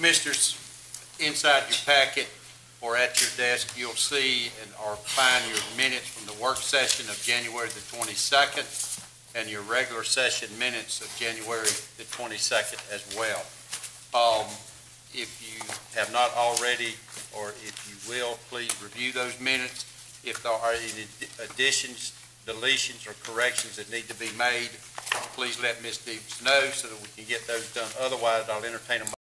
Commissioners, inside your packet or at your desk, you'll see and or find your minutes from the work session of January the 22nd and your regular session minutes of January the 22nd as well. Um, If you have not already, or if you will, please review those minutes. If there are any additions, deletions, or corrections that need to be made, please let Ms. Deeds know so that we can get those done. Otherwise, I'll entertain a